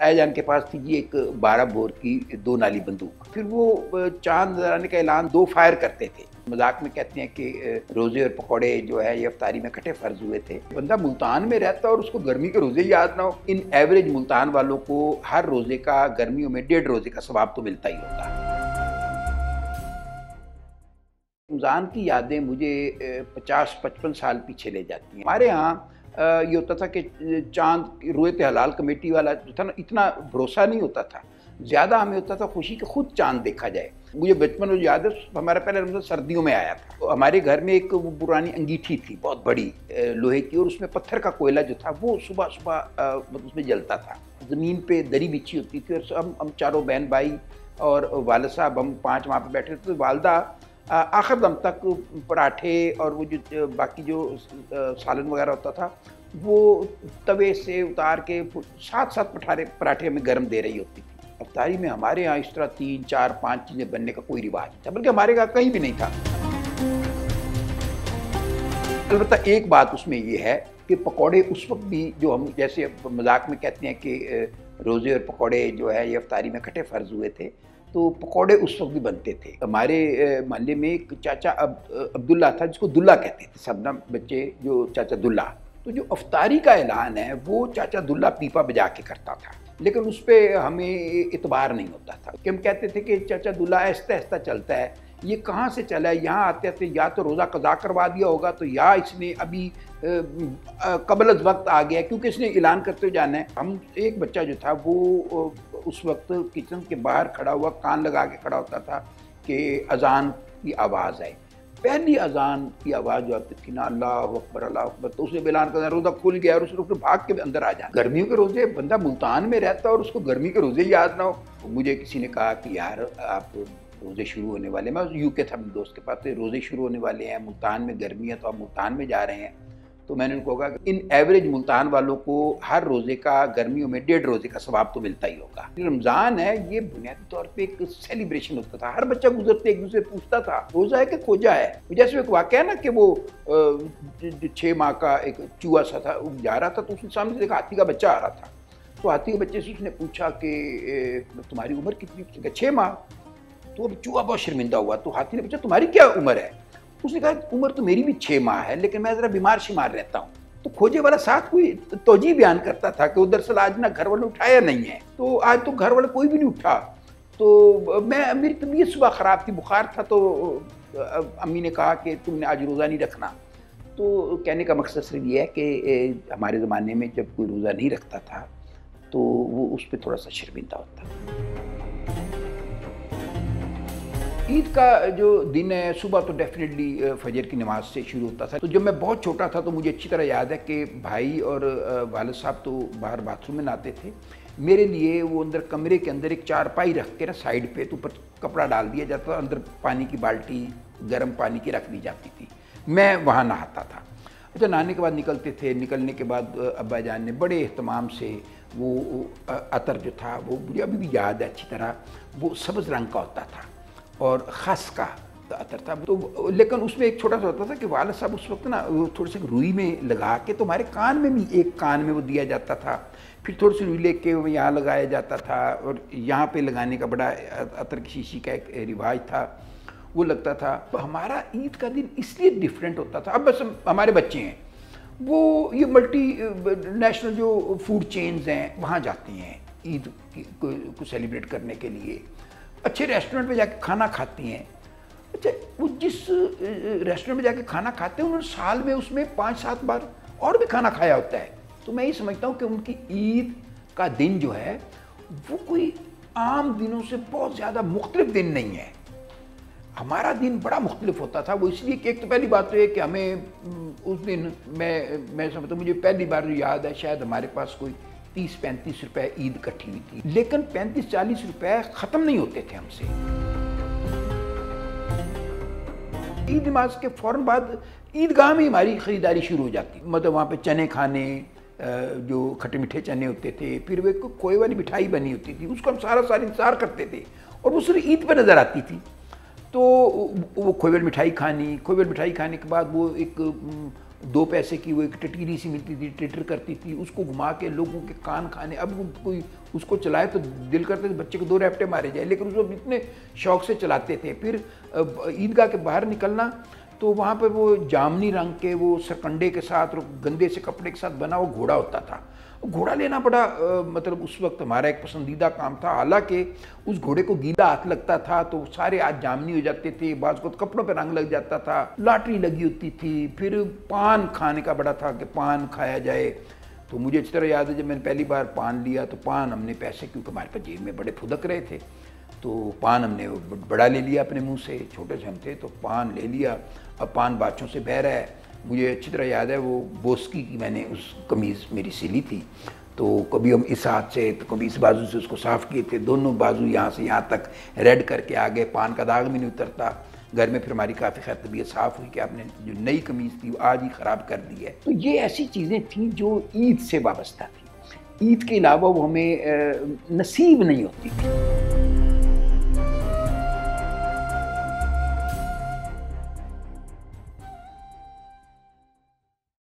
جان کے پاس تھی جی ایک بارہ بور کی دو نالی بندوق۔ پھر وہ چاند نظر آنے کا اعلان دو فائر کرتے تھے۔ مذاق میں کہتے ہیں کہ روزے اور پکوڑے جو ہے، یہ افطاری میں کٹے فرض ہوئے تھے۔ بندہ ملتان میں رہتا اور اس کو گرمی کے روزے یاد نہ ہو۔ ان ایوریج ملتان والوں کو ہر روزے کا، گرمیوں میں ڈیڑھ روزے کا ثواب تو ملتا ہی ہوتا۔ ہے رمضان کی یادیں مجھے پچاس، پچپن سال پیچھے لے جاتی ہیں۔ ہمارے ہاں یہ ہوتا تھا کہ، چاند رویت حلال کمیٹی والا جو تھا نا، اتنا بھروسہ نہیں ہوتا تھا۔ زیادہ ہمیں ہوتا تھا خوشی کہ خود چاند دیکھا جائے۔ مجھے بچپن میں یاد ہے ہمارا پہلے رمضان سردیوں میں آیا تھا۔ ہمارے گھر میں ایک پرانی انگیٹھی تھی، بہت بڑی لوہے کی، اور اس میں پتھر کا کوئلہ جو تھا، وہ صبح صبح مطلب اس میں جلتا تھا۔ زمین پہ دری بچھی ہوتی تھی، اور ہم ہم چاروں بہن بھائی اور والد صاحب، ہم پانچ وہاں پہ بیٹھے تھے۔ تو والدہ آخر دم تک پراٹھے اور وہ جو باقی جو سالن وغیرہ ہوتا تھا، وہ توے سے اتار کے ساتھ ساتھ پٹھارے، پراٹھے ہمیں گرم دے رہی ہوتی تھی۔ افطاری میں ہمارے یہاں اس طرح تین، چار، پانچ چیزیں بننے کا کوئی رواج نہیں تھا، بلکہ ہمارے یہاں کہیں بھی نہیں تھا۔ البتہ ایک بات اس میں یہ ہے کہ پکوڑے اس وقت بھی جو ہم جیسے مذاق میں کہتے ہیں کہ روزے اور پکوڑے جو ہے یہ افطاری میں کٹے فرض ہوئے تھے۔ تو پکوڑے اس وقت بھی بنتے تھے۔ ہمارے محلے میں ایک چاچا عبداللہ تھا، جس کو دلہ کہتے تھے۔ سب بچے، جو چاچا دلہ۔ تو جو افطاری کا اعلان ہے، وہ چاچا دلہ پیپا بجا کے کرتا تھا۔ لیکن اس پہ ہمیں اعتبار نہیں ہوتا تھا۔ کہ ہم کہتے تھے کہ چاچا دلہ ایستا ایستا چلتا ہے، یہ کہاں سے چلا ہے؟ یہاں آتے آتے یا تو روزہ قضا کروا دیا ہوگا تو یا اس نے ابھی قبل از وقت آ گیا کیونکہ اس نے اعلان کرتے جانا ہے۔ ہم، ایک بچہ جو تھا، وہ اس وقت کچن کے باہر کھڑا ہوا کان لگا کے کھڑا ہوتا تھا کہ اذان کی آواز آئے۔ پہلی اذان کی آواز جو آتی تھی نا، اللہ اکبر اللہ اکبر، تو اسے اعلان کرنا روزہ کھل گیا اور اس نے بھاگ کے اندر آ جانا۔ گرمیوں کے روزے، بندہ ملتان میں رہتا اور اس کو گرمی کے روزے یاد نہ ہو۔ مجھے کسی نے کہا کہ یار، آپ روزے شروع ہونے والے میں یو کے تھا دوست کے پاس روزے شروع ہونے والے ہیں، ملتان میں گرمی ہے، تو آپ ملتان میں جا رہے ہیں۔ تو میں نے ان کو کہا کہ ان ایوریج ملتان والوں کو ہر روزے کا، گرمیوں میں ڈیڑھ روزے کا ثواب تو ملتا ہی ہوگا۔ رمضان ہے، یہ بنیادی طور پہ ایک سیلیبریشن ہوتا تھا۔ ہر بچہ گزرتے، ایک دوسرے پوچھتا تھا۔ روزہ ہے کہ کھوجا ہے؟ جیسے ایک واقعہ ہے نا کہ وہ چھ ماہ کا ایک چوہا سا تھا جا رہا تھا تو اس نے سامنے سے دیکھا ہاتھی کا بچہ آ رہا تھا۔ تو ہاتھی کے بچے سے اس نے پوچھا کہ تمہاری عمر کتنی؟ چھ ماہ۔ تو اب چوہا بہت شرمندہ ہوا۔ تو ہاتھی نے پوچھا، تمہاری کیا عمر ہے؟ اس نے کہا، عمر تو میری بھی چھ ماہ ہے، لیکن میں ذرا بیمار شمار رہتا ہوں۔ تو کھوجے والا ساتھ کوئی توجہ بیان کرتا تھا کہ ادھر سے آج نہ گھر والے اٹھایا نہیں ہے۔ تو آج تو گھر والے کوئی بھی نہیں اٹھا۔ تو میں، میری طبیعت صبح خراب تھی، بخار تھا، تو امی نے کہا کہ تم نے آج روزہ نہیں رکھنا۔ تو کہنے کا مقصد صرف یہ ہے کہ ہمارے زمانے میں جب کوئی روزہ نہیں رکھتا تھا، تو وہ اس پہ تھوڑا سا شرمندہ ہوتا عید کا جو دن ہے، صبح تو ڈیفینیٹلی فجر کی نماز سے شروع ہوتا تھا۔ تو جب میں بہت چھوٹا تھا تو مجھے اچھی طرح یاد ہے کہ بھائی اور والد صاحب تو باہر باتھ روم میں نہاتے تھے۔ میرے لیے وہ اندر کمرے کے اندر ایک چارپائی رکھ کے نا سائڈ پہ، تو اوپر کپڑا ڈال دیا جاتا تھا۔ اندر پانی کی بالٹی، گرم پانی کی رکھ دی جاتی تھی۔ میں وہاں نہاتا تھا۔ اچھا نہانے کے بعد نکلتے تھے۔ نکلنے کے بعد ابا جان نے بڑے اہتمام سے وہ عطر جو تھا وہ مجھے ابھی بھی یاد ہے اچھی طرح۔ وہ سبز رنگ کا ہوتا تھا۔ اور خاص کا عطر تھا۔ تو لیکن اس میں ایک چھوٹا سا ہوتا تھا کہ والد صاحب اس وقت نا تھوڑے سے روئی میں لگا کے تو ہمارے کان میں بھی ایک کان میں وہ دیا جاتا تھا۔ پھر تھوڑی سی روئی لے کے وہ یہاں لگایا جاتا تھا اور یہاں پہ لگانے کا بڑا عطر کی شیشی کا ایک رواج تھا۔ وہ لگتا تھا۔ ہمارا عید کا دن اس لیے ڈفرینٹ ہوتا تھا۔ اب بس ہمارے بچے ہیں۔ وہ یہ ملٹی نیشنل جو فوڈ چینز ہیں، وہاں جاتے ہیں عید کو سیلیبریٹ کرنے کے لیے۔ اچھے ریسٹورنٹ میں جا کے کھانا کھاتی ہیں۔ اچھا وہ جس ریسٹورنٹ میں جا کے کھانا کھاتے ہیں، انہوں نے سال میں اس میں پانچ، سات بار اور بھی کھانا کھایا ہوتا ہے۔ تو میں یہ سمجھتا ہوں کہ ان کی عید کا دن جو ہے، وہ کوئی عام دنوں سے بہت زیادہ مختلف دن نہیں ہے۔ ہمارا دن بڑا مختلف ہوتا تھا، وہ اس لیے کہ ایک تو پہلی بات تو یہ کہ ہمیں اس دن میں میں سمجھتا ہوں مجھے پہلی بار جو یاد ہے، شاید ہمارے پاس کوئی تیس پینتیس روپے عید کٹھی ہوئی تھی۔ لیکن پینتیس چالیس روپے ختم نہیں ہوتے تھے ہم سے۔ عید نماز کے فوراً بعد عید گاہ میں ہماری خریداری شروع ہو جاتی۔ مطلب وہاں پہ چنے کھانے جو کھٹے میٹھے چنے ہوتے تھے، پھر وہ کوئی والی مٹھائی بنی ہوتی تھی، اس کو ہم سارا سارا انتظار کرتے تھے۔ اور وہ صرف عید پہ نظر آتی تھی۔ تو وہ کھوئے والی مٹھائی کھانی کھوئے والی مٹھائی کھانے کے بعد وہ ایک دو پیسے کی وہ ایک ٹٹیری سی ملتی تھی ٹیٹر کرتی تھی، اس کو گھما کے لوگوں کے کان کھانے۔ اب کوئی اس کو چلائے تو دل کرتے تھے بچے کو دو ریپٹے مارے جائے لیکن اس وقت اتنے شوق سے چلاتے تھے۔ پھر عیدگاہ کے باہر نکلنا تو وہاں پہ وہ جامنی رنگ کے وہ سرکنڈے کے ساتھ گندے سے کپڑے کے ساتھ بنا وہ گھوڑا ہوتا تھا۔ گھوڑا لینا بڑا مطلب اس وقت ہمارا ایک پسندیدہ کام تھا۔ حالانکہ اس گھوڑے کو گیلا ہاتھ لگتا تھا تو سارے آج جامنی ہو جاتے تھے، بعض کو کپڑوں پہ رنگ لگ جاتا تھا، لاٹری لگی ہوتی تھی۔ پھر پان کھانے کا بڑا تھا کہ پان کھایا جائے۔ تو مجھے اچھی طرح یاد ہے جب میں نے پہلی بار پان لیا تو پان ہم نے پیسے کیونکہ ہمارے پاس جیب میں بڑے پھدک رہے تھے۔ تو پان ہم نے بڑا لے لیا اپنے منہ سے، چھوٹے سے ہم تھے تو پان لے لیا۔ اب پان بادشوں سے بہ رہا ہے۔ مجھے اچھی طرح یاد ہے وہ بوسکی کی میں نے اس قمیض میری سلی تھی۔ تو کبھی ہم اس ہاتھ سے، تو کبھی اس بازو سے اس کو صاف کیے تھے۔ دونوں بازو یہاں سے یہاں تک ریڈ کر کے آگے پان کا داغ بھی نہیں اترتا۔ گھر میں پھر ہماری کافی خیر طبیعت صاف ہوئی کہ آپ نے جو نئی قمیض تھی وہ آج ہی خراب کر دی ہے۔ تو یہ ایسی چیزیں تھیں جو عید سے وابستہ تھیں۔ عید کے علاوہ وہ ہمیں نصیب نہیں ہوتی تھی۔